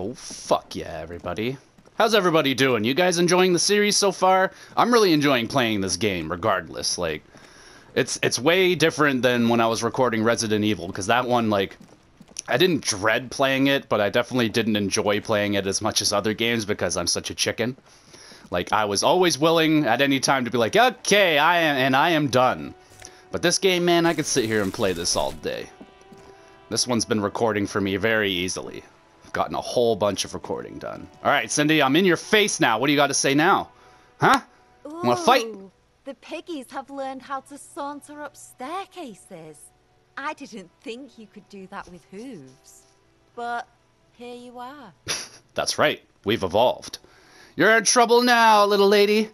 Oh, fuck yeah, everybody. How's everybody doing? You guys enjoying the series so far? I'm really enjoying playing this game, regardless. Like, it's it's way different than when I was recording Resident Evil, because that one, like, I didn't dread playing it, but I definitely didn't enjoy playing it as much as other games because I'm such a chicken. Like, I was always willing at any time to be like, okay, I am, and I am done. But this game, man, I could sit here and play this all day. This one's been recording for me very easily. Gotten a whole bunch of recording done. All right, Cindy, I'm in your face now. What do you got to say now? Huh? Wanna fight? The piggies have learned how to saunter up staircases. I didn't think you could do that with hooves. But here you are. That's right. We've evolved. You're in trouble now, little lady.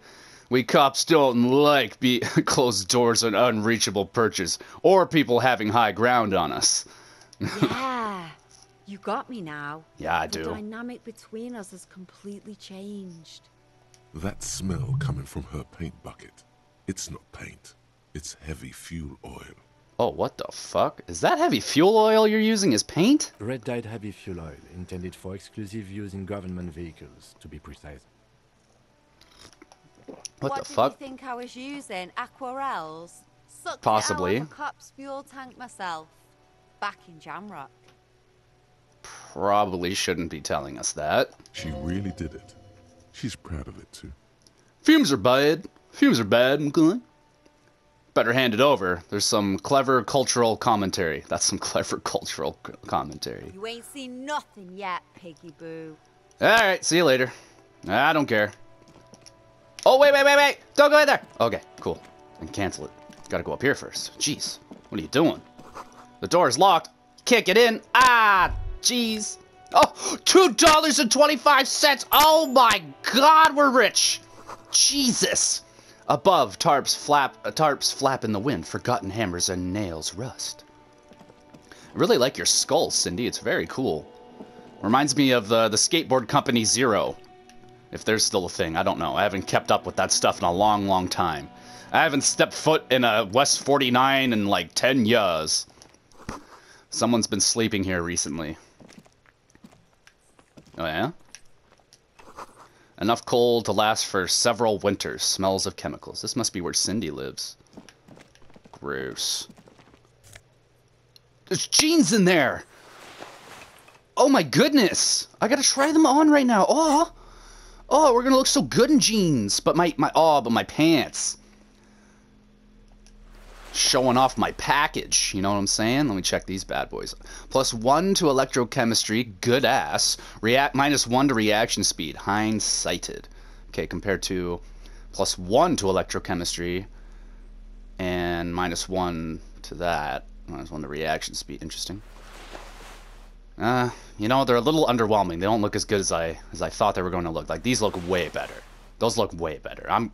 We cops don't like be closed doors and unreachable perches, or people having high ground on us. yeah, you got me now. Yeah, I the do. The dynamic between us has completely changed. That smell coming from her paint bucket. It's not paint. It's heavy fuel oil. Oh, what the fuck? Is that heavy fuel oil you're using as paint? Red dyed heavy fuel oil, intended for exclusive use in government vehicles, to be precise. What, what the did fuck? you think I was using? Aquarels? Sucked Possibly. It out of a cop's fuel tank myself. Back in Jamrock. Probably shouldn't be telling us that. She really did it. She's proud of it too. Fumes are bad. Fumes are bad. Okay. Better hand it over. There's some clever cultural commentary. That's some clever cultural commentary. You ain't seen nothing yet, Piggy Boo. All right, see you later. I don't care. Oh, wait, wait, wait, wait. Don't go in there. Okay, cool. And cancel it. Gotta go up here first. Jeez, what are you doing? The door is locked. Can't get in. Ah, jeez. Oh, two dollars and twenty-five cents. Oh my God, we're rich. Jesus. Above, tarps flap, uh, tarps flap in the wind. Forgotten hammers and nails rust. I really like your skull, Cindy. It's very cool. Reminds me of uh, the skateboard company Zero. If there's still a thing, I don't know. I haven't kept up with that stuff in a long, long time. I haven't stepped foot in a West 49 in like 10 years. Someone's been sleeping here recently. Oh, yeah? Enough coal to last for several winters. Smells of chemicals. This must be where Cindy lives. Gross. There's jeans in there! Oh my goodness! I gotta try them on right now. Oh, oh, we're gonna look so good in jeans. But my my oh, but my pants. Showing off my package. You know what I'm saying? Let me check these bad boys. Plus one to electrochemistry. Good ass. React minus one to reaction speed. Hindsighted. Okay, compared to plus one to electrochemistry and minus one to that. Minus one to reaction speed. Interesting. Uh, you know, they're a little underwhelming. They don't look as good as I as I thought they were going to look. Like these look way better. Those look way better. I'm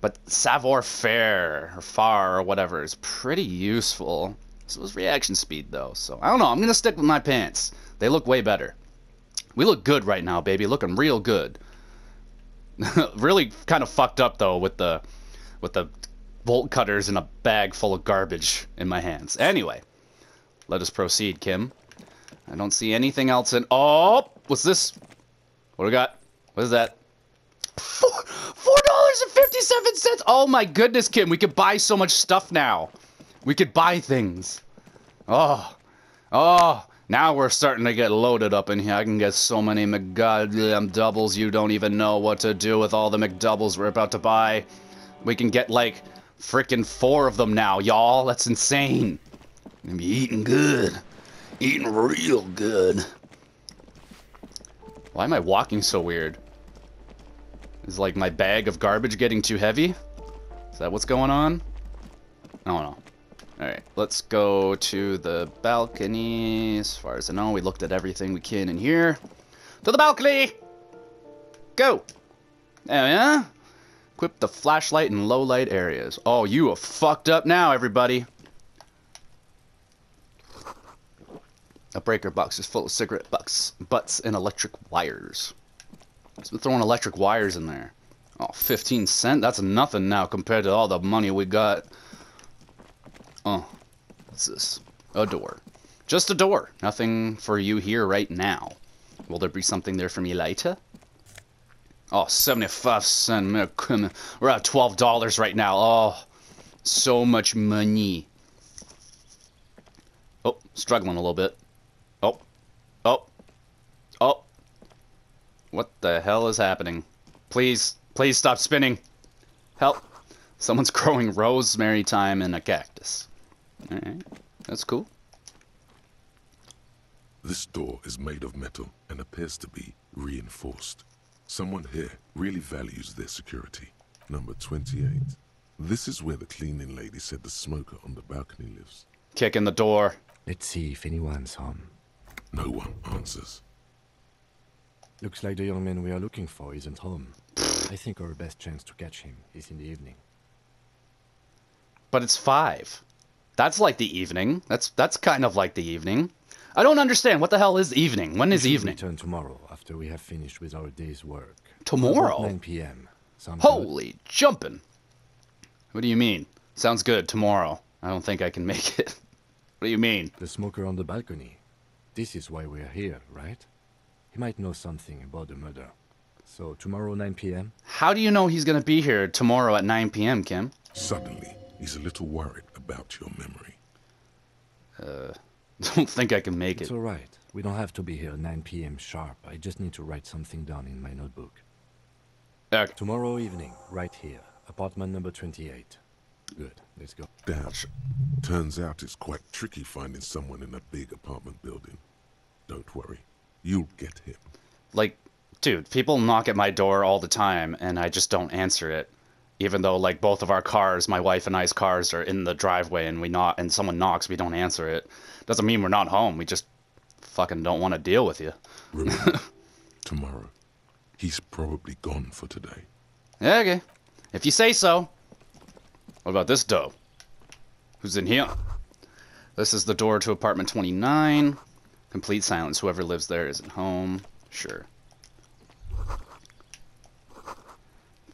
but Savoir Faire or Far or whatever is pretty useful. So is reaction speed though. So I don't know. I'm gonna stick with my pants. They look way better. We look good right now, baby. Looking real good. really kind of fucked up though with the with the bolt cutters and a bag full of garbage in my hands. Anyway, let us proceed, Kim. I don't see anything else in. Oh, what's this? What do we got? What is that? Four four dollars and fifty-seven cents. Oh my goodness, Kim, we could buy so much stuff now. We could buy things. Oh, oh. Now we're starting to get loaded up in here. I can get so many McGoddamn doubles. You don't even know what to do with all the McDoubles we're about to buy. We can get like freaking four of them now, y'all. That's insane. And be eating good. Eating real good. Why am I walking so weird? Is like my bag of garbage getting too heavy? Is that what's going on? I don't know. Alright, let's go to the balcony. As far as I know, we looked at everything we can in here. To the balcony! Go! We are. Equip the flashlight in low light areas. Oh, you are fucked up now, everybody. A breaker box is full of cigarette butts, butts and electric wires. It's been throwing electric wires in there. Oh, 15 cent? That's nothing now compared to all the money we got. Oh, what's this? A door. Just a door. Nothing for you here right now. Will there be something there for me later? Oh, 75 cent. We're at $12 right now. Oh, so much money. Oh, struggling a little bit. Oh, oh, oh. What the hell is happening? Please, please stop spinning. Help. Someone's growing rosemary thyme in a cactus. Alright, that's cool. This door is made of metal and appears to be reinforced. Someone here really values their security. Number 28. This is where the cleaning lady said the smoker on the balcony lives. Kick in the door. Let's see if anyone's home. No one answers. Looks like the young man we are looking for isn't home. I think our best chance to catch him is in the evening. But it's five. That's like the evening. That's that's kind of like the evening. I don't understand. What the hell is evening? When is evening? Return tomorrow after we have finished with our day's work. Tomorrow? About 9 p.m. Sound good? Holy jumping. What do you mean? Sounds good. Tomorrow. I don't think I can make it. What do you mean? The smoker on the balcony. This is why we're here, right? He might know something about the murder. So tomorrow 9 p.m. How do you know he's going to be here tomorrow at 9 p.m., Kim? Suddenly, he's a little worried about your memory. Uh, don't think I can make It's it. It's all right. We don't have to be here 9 p.m. sharp. I just need to write something down in my notebook. Okay. Tomorrow evening, right here, apartment number 28. Good. Let's go. Damn. Turns out it's quite tricky finding someone in a big apartment building. Don't worry. You'll get him. Like, dude, people knock at my door all the time and I just don't answer it. Even though like both of our cars, my wife and I's cars are in the driveway and we knock and someone knocks, we don't answer it. Doesn't mean we're not home. We just fucking don't want to deal with you. Remember, tomorrow. He's probably gone for today. Yeah, okay. If you say so. What about this dough? Who's in here? This is the door to apartment 29. Complete silence. Whoever lives there isn't home. Sure.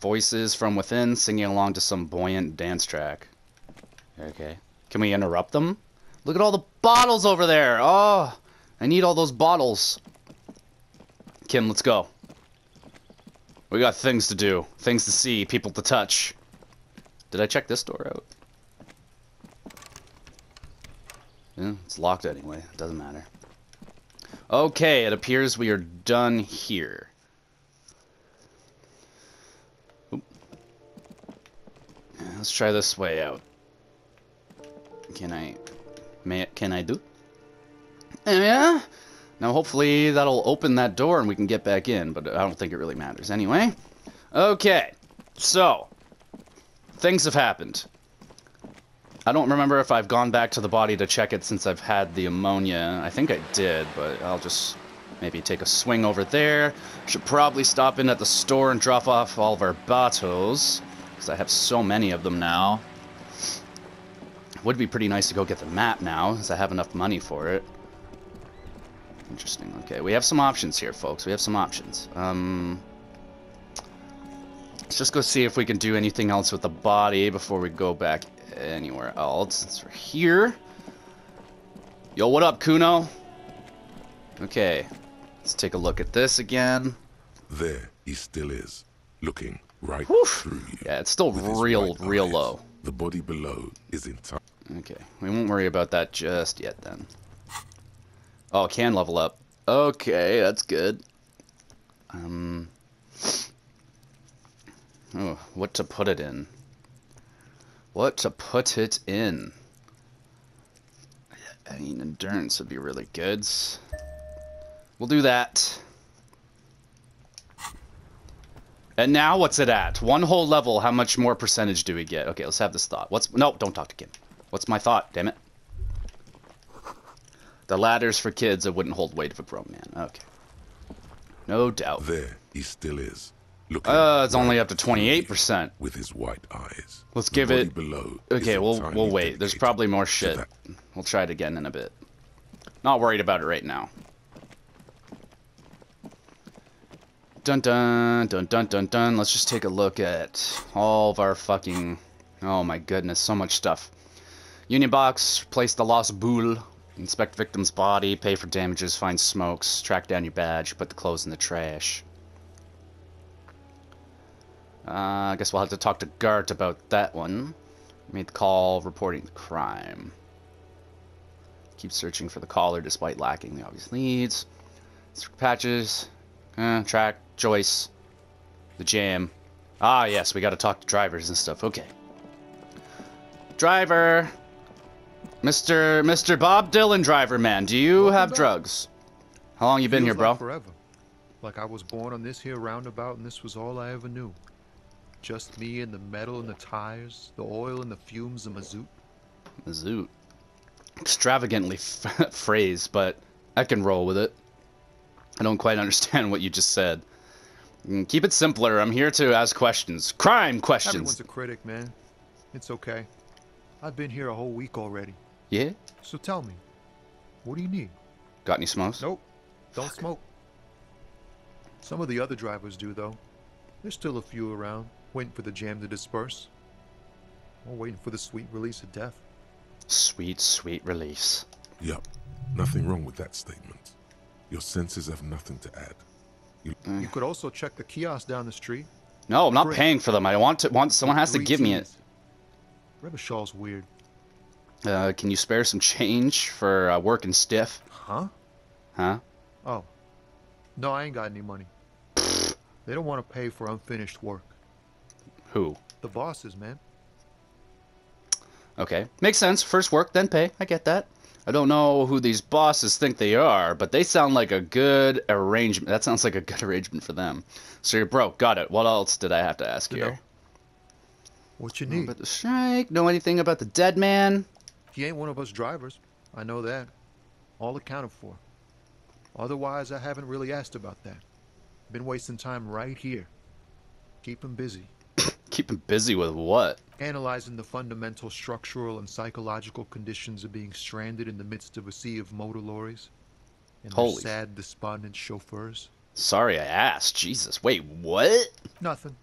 Voices from within singing along to some buoyant dance track. Okay. Can we interrupt them? Look at all the bottles over there. Oh, I need all those bottles. Kim, let's go. We got things to do, things to see, people to touch. Did I check this door out? Yeah, it's locked anyway. It doesn't matter. Okay, it appears we are done here. Oop. Let's try this way out. Can I? May can I do? Eh, yeah. Now hopefully that'll open that door and we can get back in, but I don't think it really matters anyway. Okay, so things have happened. I don't remember if I've gone back to the body to check it since I've had the ammonia. I think I did, but I'll just maybe take a swing over there. Should probably stop in at the store and drop off all of our bottles, because I have so many of them now. Would be pretty nice to go get the map now, as I have enough money for it. Interesting. Okay, we have some options here, folks. We have some options. Um, let's just go see if we can do anything else with the body before we go back anywhere else. Since we're here. Yo, what up, Cuno? Okay, let's take a look at this again. There he still is, looking right Whew. through you. Yeah, it's still real, white real eyes. low. The body below is entire. Okay, we won't worry about that just yet then. Oh, can level up. Okay, that's good. Um, oh, what to put it in? What to put it in? I mean, endurance would be really good. We'll do that. And now what's it at? One whole level, how much more percentage do we get? Okay, let's have this thought. What's no, don't talk to Kim. What's my thought? Damn it. The ladders for kids It wouldn't hold weight of a grown man. Okay. No doubt. There he still is, looking. Uh, it's only up to 28%. With his white eyes. Let's give it- below. Okay, we'll we'll wait. There's probably more shit. We'll try it again in a bit. Not worried about it right now. Dun dun dun dun dun dun. Let's just take a look at all of our fucking. Oh my goodness, so much stuff. Union box, place the lost boule. Inspect victim's body, pay for damages, find smokes, track down your badge, put the clothes in the trash. Uh, I guess we'll have to talk to Garte about that one. Made the call reporting the crime. Keep searching for the caller despite lacking the obvious leads. Patches, uh, track, Joyce, the jam. Ah, yes, we gotta talk to drivers and stuff. Okay. Driver! Mr. Mr. Bob Dylan driver man, do you Welcome have back. drugs? How long you been Feels here, bro? Like forever. Like I was born on this here roundabout and this was all I ever knew. Just me and the metal and the tires, the oil and the fumes of mazut. Zoot. Extravagantly f- phrased, but I can roll with it. I don't quite understand what you just said. Mm, Keep it simpler. I'm here to ask questions. Crime questions. Everyone's a critic, man. It's okay. I've been here a whole week already. Yeah? So tell me, what do you need? Got any smokes? Nope, don't smoke. Some of the other drivers do, though. There's still a few around, waiting for the jam to disperse. Or waiting for the sweet release of death. Sweet, sweet release. Yup, nothing wrong with that statement. Your senses have nothing to add. You could also check the kiosk down the street. No, I'm not Great. paying for them. I want to. Want someone has to give me it. teas. Rebishaw's weird. Uh, can you spare some change for uh, working stiff? Huh? Huh? Oh. No, I ain't got any money. they don't want to pay for unfinished work. Who? The bosses, man. Okay, makes sense. First work, then pay. I get that. I don't know who these bosses think they are, but they sound like a good arrangement. That sounds like a good arrangement for them. So you're broke. Got it. What else did I have to ask You know. What you Know need? about the strike? Know anything about the dead man? He ain't one of us drivers. I know that. All accounted for. Otherwise, I haven't really asked about that. Been wasting time right here. Keep him busy. Keep him busy with what? Analyzing the fundamental structural and psychological conditions of being stranded in the midst of a sea of motor lorries. And their Holy- sad, despondent chauffeurs. Sorry, I asked. Jesus. Wait, what? Nothing.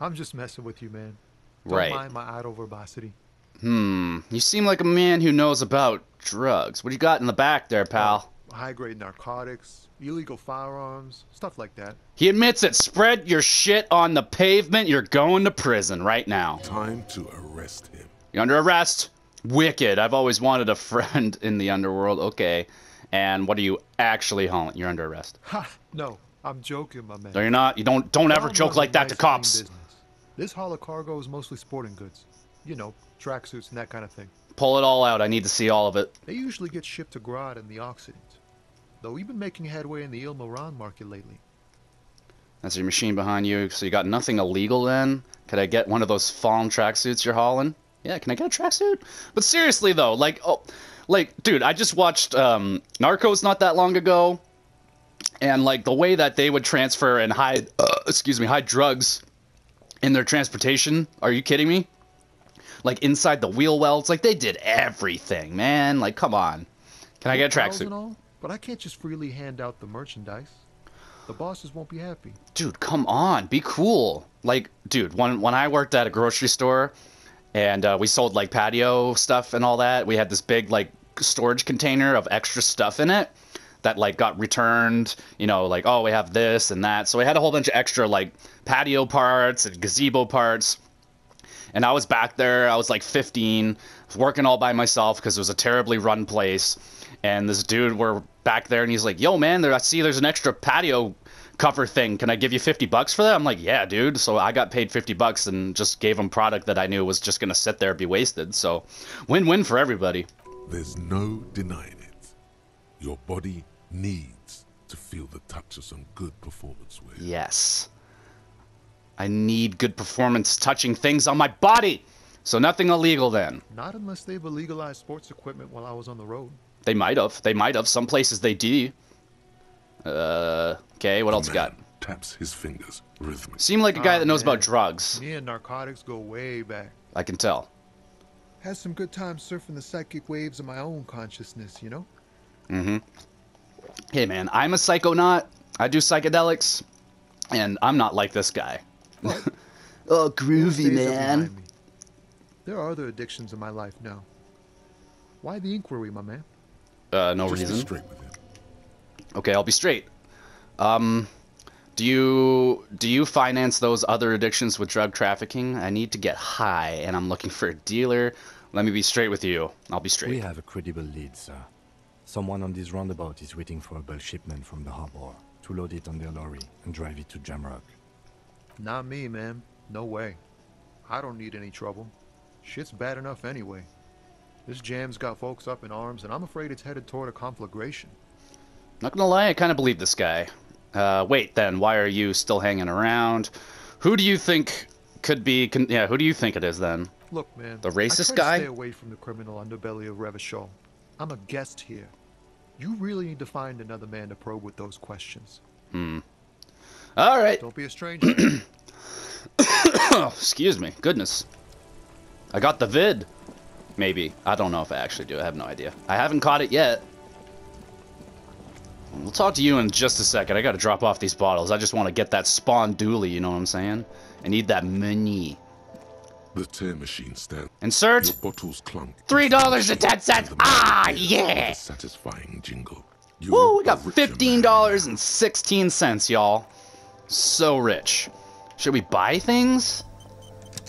I'm just messing with you, man. Don't Right. mind my idle verbosity. Hmm. You seem like a man who knows about drugs. What do you got in the back there, pal? High grade narcotics, illegal firearms, stuff like that. He admits it. Spread your shit on the pavement. You're going to prison right now. Time to arrest him. You're under arrest. Wicked. I've always wanted a friend in the underworld. Okay. And what are you actually hauling? You're under arrest. Ha! No, I'm joking, my man. No, you're not. You don't. Don't ever joke like that nice, to cops. business. This haul of cargo is mostly sporting goods. You know, tracksuits and that kind of thing. Pull it all out. I need to see all of it. They usually get shipped to Graad and the Occident. Though we've been making headway in the Iilmaraa market lately. That's your machine behind you. So you got nothing illegal then? Could I get one of those fallen tracksuits you're hauling? Yeah, can I get a tracksuit? But seriously though, like, oh, like, dude, I just watched um, Narcos not that long ago, and like the way that they would transfer and hide, uh, excuse me, hide drugs in their transportation. Are you kidding me? Like inside the wheel wells, like they did everything, man. Like, come on. Can I get a tracksuit? But I can't just freely hand out the merchandise. The bosses won't be happy. dude, come on, be cool. Like, dude, when when I worked at a grocery store, and uh, we sold like patio stuff and all that, we had this big like storage container of extra stuff in it that like got returned. You know, like oh, we have this and that. So we had a whole bunch of extra like patio parts and gazebo parts. And I was back there. I was like 15, working all by myself because it was a terribly run place. And this dude, were back there, and he's like, "Yo, man, there, I see there's an extra patio cover thing. Can I give you 50 bucks for that?" I'm like, "Yeah, dude." So I got paid 50 bucks and just gave him product that I knew was just gonna sit there and be wasted. So, win-win for everybody. There's no denying it. Your body needs to feel the touch of some good performance wear. Yes. I need good performance touching things on my body. So nothing illegal then. Not unless they've illegalized sports equipment while I was on the road. They might have. They might have. Some places they do. Uh, okay. What else you got? Taps his fingers rhythmically. Seem like a guy Oh, that knows man. about drugs. Me and narcotics go way back. I can tell. Had some good times surfing the psychic waves of my own consciousness, you know? Mm-hmm. Hey man, I'm a psychonaut. I do psychedelics, and I'm not like this guy. But Oh, groovy man. There are other addictions in my life now. Why the inquiry, my man? Uh, no Just be reason. straight with him. Okay, I'll be straight. Um, do you do you finance those other addictions with drug trafficking? I need to get high, and I'm looking for a dealer. Let me be straight with you. I'll be straight. We have a credible lead, sir. Someone on this roundabout is waiting for a bulk shipment from the harbor to load it on their lorry and drive it to Jamrock. Not me, man. No way. I don't need any trouble. Shit's bad enough anyway. This jam's got folks up in arms, and I'm afraid it's headed toward a conflagration. Not gonna lie, I kind of believe this guy. Uh, wait, then why are you still hanging around? Who do you think could be? Yeah, who do you think it is then? Look, man. The racist guy? Stay away from the criminal underbelly of Revachol. I'm a guest here. You really need to find another man to probe with those questions. Hmm. All right. Don't be a stranger. Excuse me. Goodness. I got the vid. Maybe. I don't know if I actually do. I have no idea. I haven't caught it yet. We'll talk to you in just a second. I gotta drop off these bottles. I just want to get that spawn dually, you know what I'm saying? I need that money. The tear machine stands. Insert Your bottles clunk. three dollars and ten cents. Ah, yeah! Satisfying jingle. Woo, we got fifteen dollars and sixteen y'all. So rich. Should we buy things?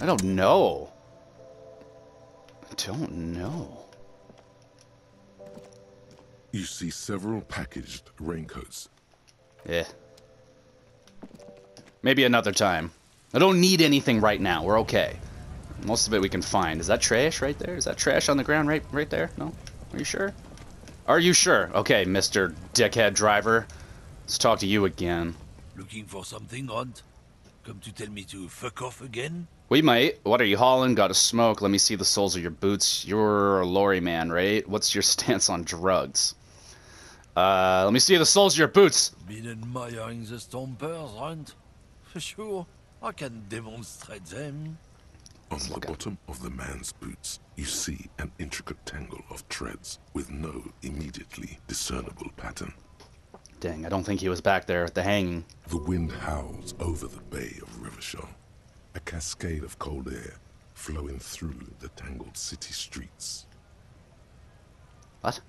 I don't know. I don't know. You see several packaged raincoats. Yeah. Maybe another time. I don't need anything right now. We're okay. Most of it we can find. Is that trash right there? Is that trash on the ground right right there? No? Are you sure? Are you sure? Okay, Mr. Dickhead Driver. Let's talk to you again. Looking for something, Hunt? Come to tell me to fuck off again? We might. What are you hauling? Got a smoke. Let me see the soles of your boots. You're a lorry man, right? What's your stance on drugs? Uh, let me see the soles of your boots. Been admiring the stompers, Hunt? For sure, I can demonstrate them. On the bottom of the man's boots, you see an intricate tangle of treads with no immediately discernible pattern. Dang, I don't think he was back there at the hanging. The wind howls over the bay of Revachol, a cascade of cold air flowing through the tangled city streets. What?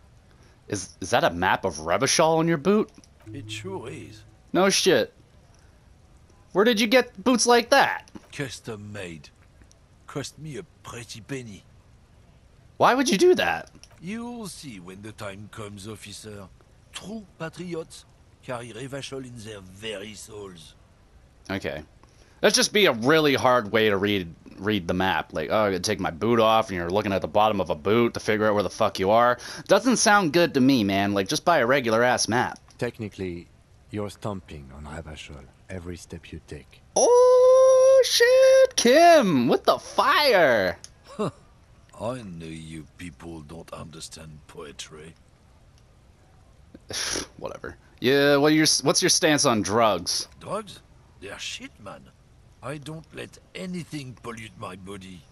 Is is that a map of Revachol on your boot? It sure is. No shit. Where did you get boots like that? Custom made. Cost me a pretty penny. Why would you do that? You'll see when the time comes, officer. True patriots carry Revachol in their very souls. Okay. That'd just be a really hard way to read read the map. Like, oh, I gotta take my boot off, and you're looking at the bottom of a boot to figure out where the fuck you are. Doesn't sound good to me, man. Like, just buy a regular ass map. Technically, you're stomping on Revachol every step you take. Oh shit, Kim, with the fire. I know you people don't understand poetry. Whatever. Yeah, what your what's your stance on drugs? Drugs? They're shit, man. I don't let anything pollute my body.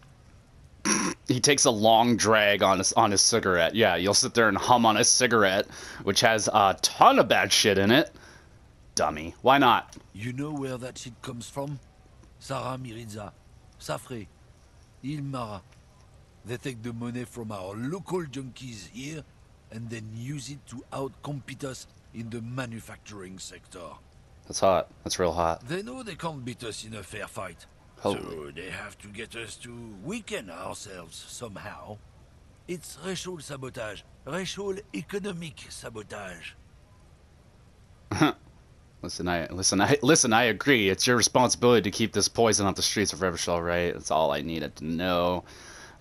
he takes a long drag on his on his cigarette. Yeah, you'll sit there and hum on a cigarette, which has a ton of bad shit in it. Dummy. Why not? You know where that shit comes from? Saramiriza, Safre, Iilmaraa. They take the money from our local junkies here and then use it to outcompete us in the manufacturing sector. That's hot. That's real hot. They know they can't beat us in a fair fight. Holy. So they have to get us to weaken ourselves somehow. It's racial sabotage, racial economic sabotage. Listen, I listen, I listen. I agree. It's your responsibility to keep this poison off the streets of Revachol, right? That's all I needed to know.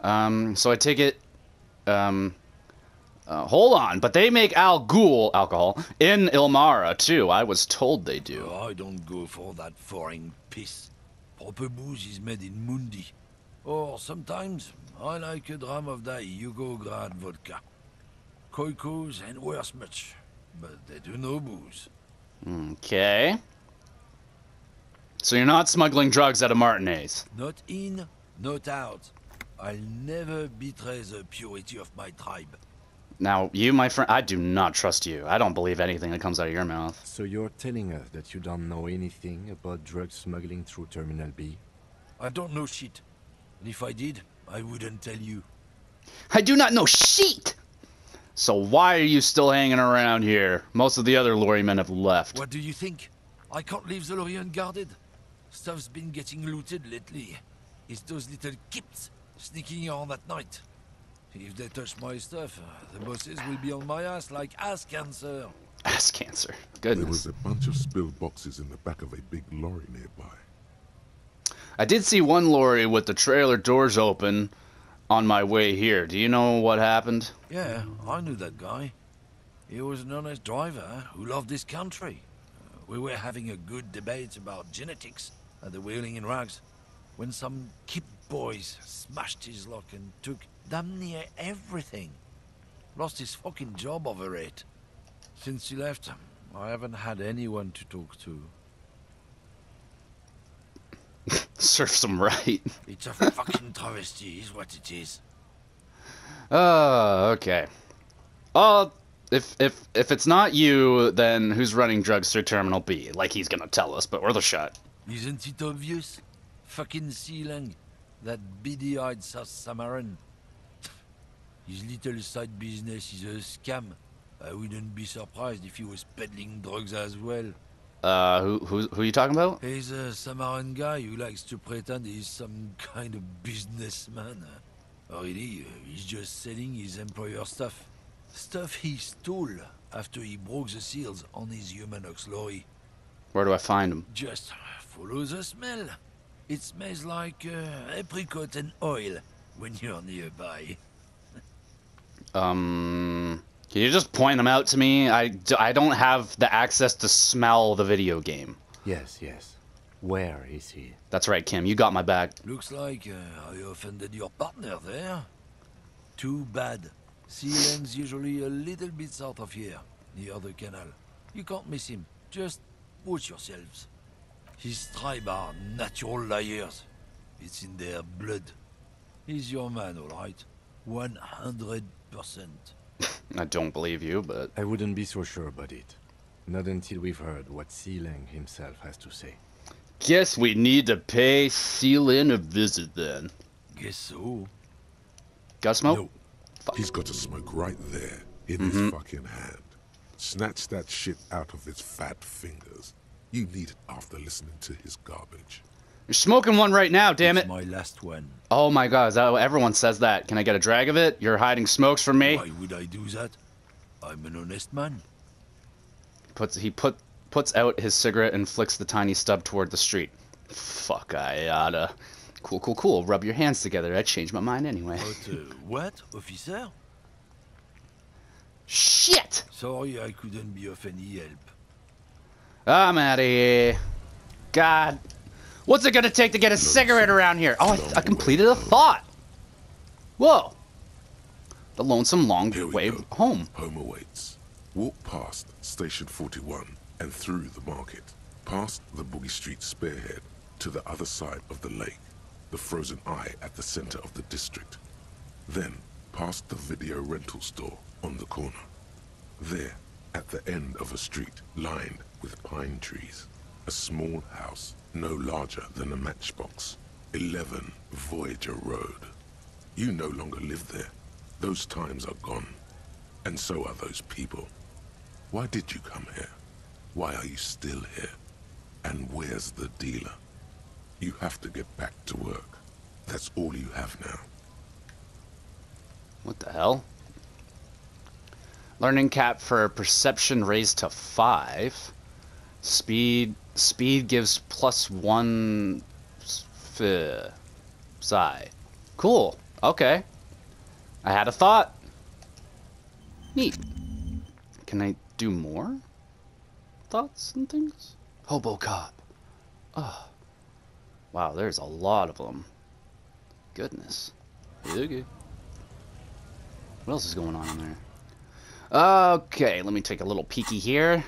Um, so I take it. Um, uh, hold on, but they make Al Ghul alcohol in Iilmaraa too. I was told they do. I don't go for that foreign piss. Proper booze is made in Mundi. Or sometimes I like a dram of that Yugo-Graad vodka. Koikos and worse much, but they do no booze. Okay. So you're not smuggling drugs out of Martinaise. Not in, not out. I'll never betray the purity of my tribe. Now, you, my friend, I do not trust you. I don't believe anything that comes out of your mouth. So you're telling us that you don't know anything about drug smuggling through Terminal B? I don't know shit. And if I did, I wouldn't tell you. I do not know shit. So why are you still hanging around here? Most of the other lorrymen have left. What do you think? I can't leave the lorry unguarded. Stuff's been getting looted lately. It's those little kips sneaking around at night. If they touch my stuff, uh, the bosses will be on my ass like ass cancer. Ass cancer. Goodness. There was a bunch of spilled boxes in the back of a big lorry nearby. I did see one lorry with the trailer doors open on my way here. Do you know what happened? Yeah, I knew that guy. He was an honest driver who loved this country. Uh, we were having a good debate about genetics at the Whirling in Rags when some kid boys smashed his lock and took damn near everything. Lost his fucking job over it. Since he left, I haven't had anyone to talk to. Serves him right. It's a fucking travesty, is what it is. Oh, okay. Oh, if if if it's not you, then who's running drugs through Terminal B? Like he's gonna tell us, but we're the shot. Isn't it obvious? Fucking Siileng, that beady-eyed South Samaran. His little side business is a scam. I wouldn't be surprised if he was peddling drugs as well. Uh, who who who are you talking about? He's a Samaran guy who likes to pretend he's some kind of businessman. Uh, Really, uh, he's just selling his employer stuff. Stuff he stole after he broke the seals on his Humanox lorry. Where do I find him? Just follow the smell. It smells like uh, apricot and oil when you're nearby. Um, can you just point them out to me? I, I don't have the access to smell the video game. Yes, yes. Where is he? That's right, Kim. You got my back. Looks like uh, I offended your partner there. Too bad. Siileng's usually a little bit south of here, near the canal. You can't miss him. Just watch yourselves. His tribe are natural liars. It's in their blood. He's your man, all right. 100%. I don't believe you, but I wouldn't be so sure about it. Not until we've heard what Siileng himself has to say. guess we need to pay Siileng a visit then. Guess so. Got smoke? No. He's got a smoke right there in his mm-hmm. fucking hand. Snatch that shit out of his fat fingers. You need it after listening to his garbage. You're smoking one right now, damn It's it. my last one. Oh my god, is that, everyone says that. Can I get a drag of it? You're hiding smokes from me? Why would I do that? I'm an honest man. Puts he put puts out his cigarette and flicks the tiny stub toward the street. Fuck, I oughta. Cool, cool, cool. Rub your hands together. I changed my mind anyway. But, uh, what, officer? Shit! Sorry I couldn't be of any help. I'm out of here. God. What's it gonna take to get a cigarette around here? Oh, I, I completed a thought. Whoa. The lonesome long way go. home. Home awaits. Walk past Station 41 and through the market, past the Boogie Street spearhead to the other side of the lake, the frozen eye at the center of the district. Then past the video rental store on the corner. There, at the end of a street lined with pine trees, a small house no larger than a matchbox. 11 Voyager Road. You no longer live there. Those times are gone. And so are those people. Why did you come here? Why are you still here? And where's the dealer? You have to get back to work. That's all you have now. What the hell? Learning cap for perception raised to five. Speed speed gives plus one psi. Cool. Okay. I had a thought. Neat. Can I do more? Thoughts and things? Hobo cop. Oh. Wow, there's a lot of them. Goodness. What else is going on in there? Okay, let me take a little peeky here.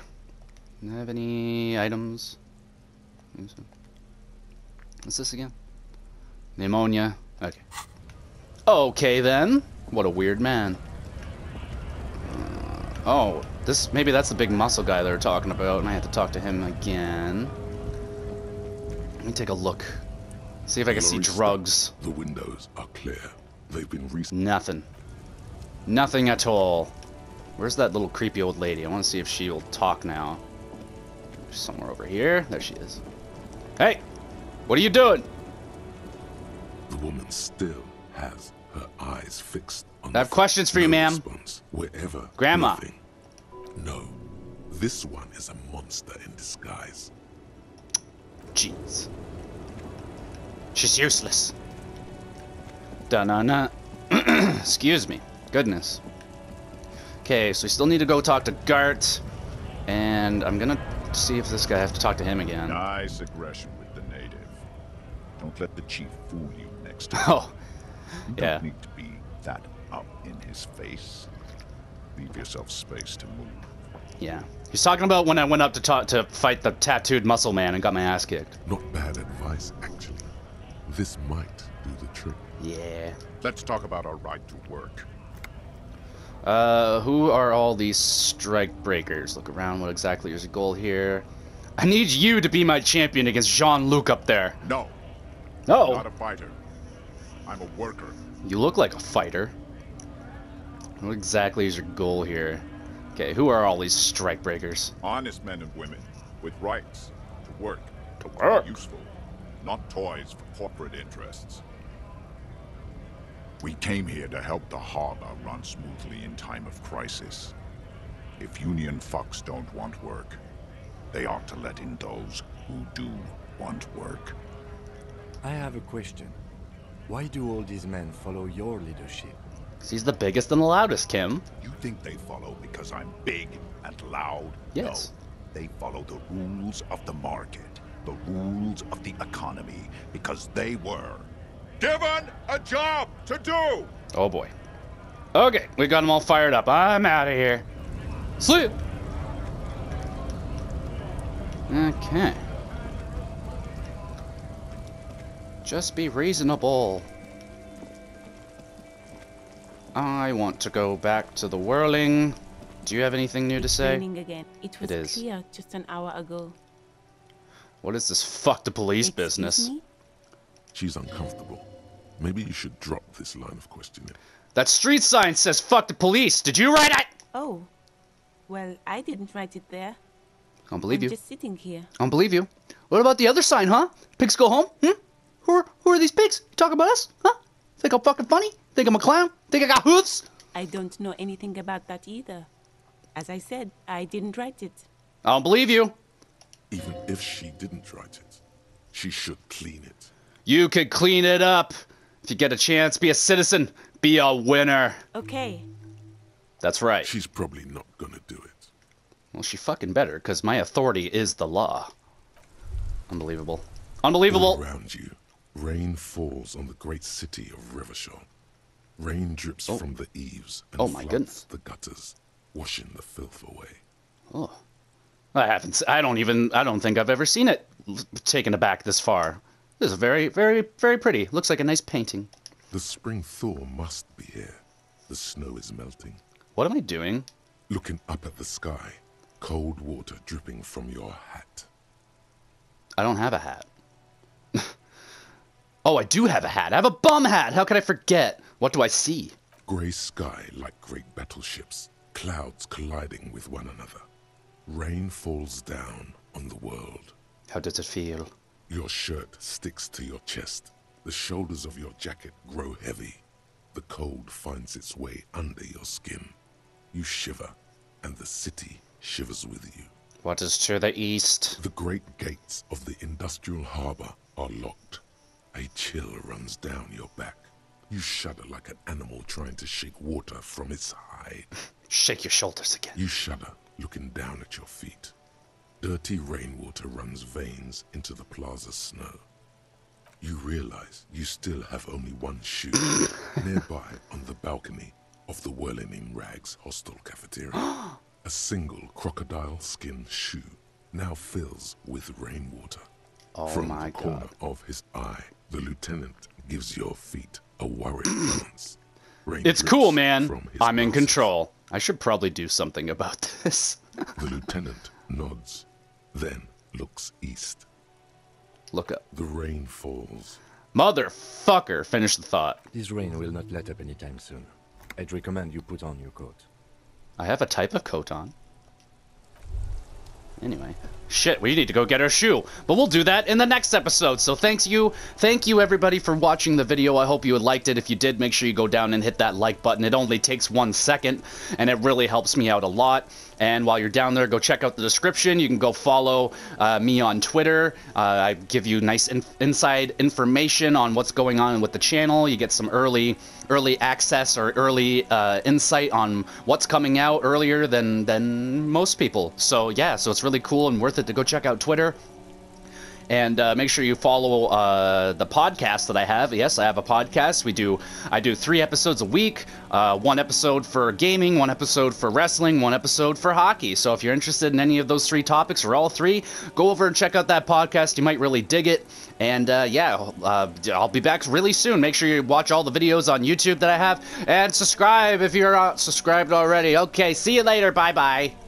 Have any items? What's this again? Pneumonia. Okay. Okay then. What a weird man. Uh, oh, this maybe that's the big muscle guy they were talking about, and I have to talk to him again. Let me take a look. See if I can see drugs. The windows are clear. They've been recently Nothing. Nothing at all. Where's that little creepy old lady? I want to see if she will talk now. Somewhere over here. There she is. Hey! What are you doing? The woman still has her eyes fixed on I have questions for you, ma'am. Wherever. Grandma. nothing. No. This one is a monster in disguise. Jeez. She's useless. Da-na-na. Excuse me. Goodness. Okay, so we still need to go talk to Garte. And I'm gonna see if this guy I have to talk to him again. Nice aggression with the native. Don't let the chief fool you next time. Oh, You yeah. don't need to be that up in his face. Leave yourself space to move. yeah. He's talking about when I went up to talk to fight the tattooed muscle man and got my ass kicked. Not bad advice, actually. This might do the trick. Yeah. Let's talk about our right to work. Uh, who are all these strike breakers? Look around. What exactly is the goal here? I need you to be my champion against Jean-Luc up there. No, Oh, not a fighter. I'm a worker. you look like a fighter. What exactly is your goal here? Okay, who are all these strike breakers? Honest men and women with rights to work. To work? Useful, not toys for corporate interests. We came here to help the harbor run smoothly in time of crisis. If Union fucks don't want work, they ought to let in those who do want work. I have a question. Why do all these men follow your leadership? 'Cause he's the biggest and the loudest, Kim. You think they follow because I'm big and loud? Yes. No. They follow the rules of the market, the rules of the economy, because they were given a job to do. Oh boy. Okay, we got them all fired up. I'm out of here. Sleep. Okay. Just be reasonable. I want to go back to the whirling. Do you have anything new to say? Raining again. It was is. clear just an hour ago. What is this fuck the police Excuse business? me? She's uncomfortable. Maybe you should drop this line of questioning. That street sign says fuck the police. Did you write it? Oh, well, I didn't write it there. I don't believe I'm you. just sitting here. I don't believe you. What about the other sign, huh? Pigs go home? Hmm? Who are, who are these pigs? You talking about us? Huh? Think I'm fucking funny? Think I'm a clown? Think I got hoofs? I don't know anything about that either. As I said, I didn't write it. I don't believe you. Even if she didn't write it, she should clean it. You could clean it up. If you get a chance, be a citizen. Be a winner. Okay, That's right. She's probably not gonna do it. Well, she fucking better, because my authority is the law. Unbelievable. All Unbelievable. around you, rain falls on the great city of Revachol. Rain drips Oh. from the eaves and Oh my floods goodness. the gutters, washing the filth away. Oh. I haven't. I don't even. I don't think I've ever seen it taken aback this far. This is very, very, very pretty. Looks like a nice painting. The spring thaw must be here. The snow is melting. What am I doing? Looking up at the sky, cold water dripping from your hat. I don't have a hat. oh, I do have a hat. I have a bum hat. How could I forget? What do I see? Grey sky like great battleships, clouds colliding with one another. Rain falls down on the world. How does it feel? Your shirt sticks to your chest. The shoulders of your jacket grow heavy. The cold finds its way under your skin. You shiver, and the city shivers with you. What is to the east? The great gates of the industrial harbor are locked. A chill runs down your back. You shudder like an animal trying to shake water from its hide. Shake your shoulders again. You shudder, looking down at your feet. Dirty rainwater runs veins into the plaza snow. You realize you still have only one shoe nearby on the balcony of the Whirling in Rags hostel cafeteria. A single crocodile skin shoe now fills with rainwater. Oh From my the corner god. of his eye, the lieutenant gives your feet a worried glance. It's cool, man. I'm in glasses. control. I should probably do something about this. The lieutenant nods, then looks east. Look up. The rain falls. Motherfucker, finish the thought. This rain will not let up anytime soon. I'd recommend you put on your coat. I have a type of coat on. Anyway. Shit, we need to go get our shoe. But we'll do that in the next episode. So thanks you, thank you everybody for watching the video. I hope you liked it. If you did, make sure you go down and hit that like button. It only takes one second, and it really helps me out a lot. And while you're down there, go check out the description. You can go follow uh, me on Twitter. Uh, I give you nice in inside information on what's going on with the channel. You get some early early access or early uh, insight on what's coming out earlier than than most people. So yeah, so it's really cool and worth it to go check out Twitter. And uh, make sure you follow uh, the podcast that I have. Yes, I have a podcast. We do I do three episodes a week. Uh, one episode for gaming, one episode for wrestling, one episode for hockey. So if you're interested in any of those three topics or all three, go over and check out that podcast. You might really dig it. And uh, yeah, uh, I'll be back really soon. Make sure you watch all the videos on YouTube that I have and subscribe if you're not subscribed already. Okay, see you later. Bye bye.